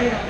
Yeah.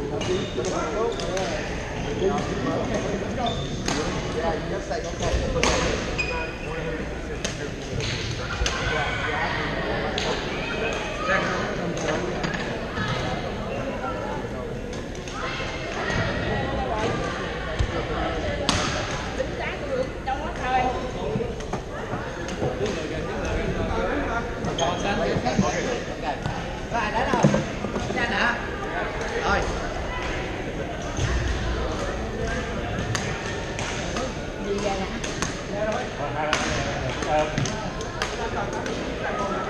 Yeah. Dạ, dạ. về nè.